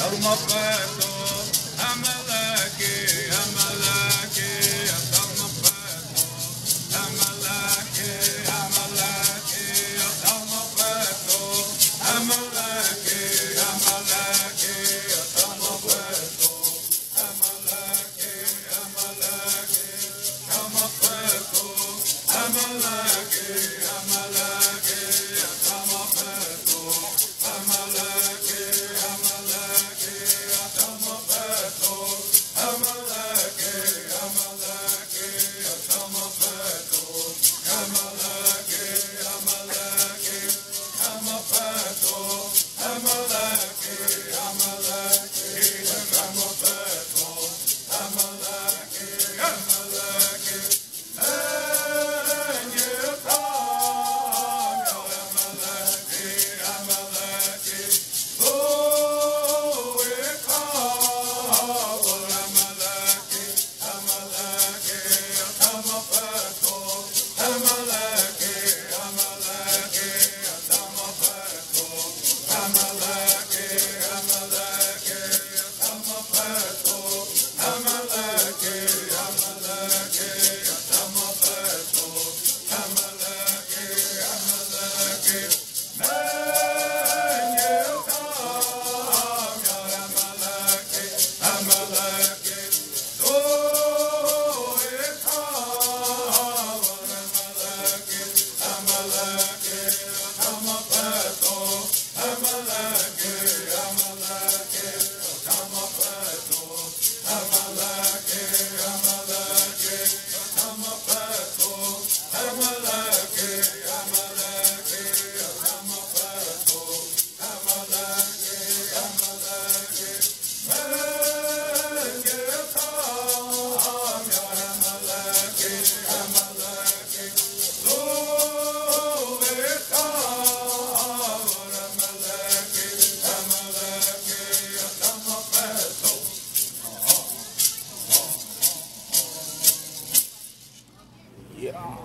Yavrum Abbas, Amel Yeah.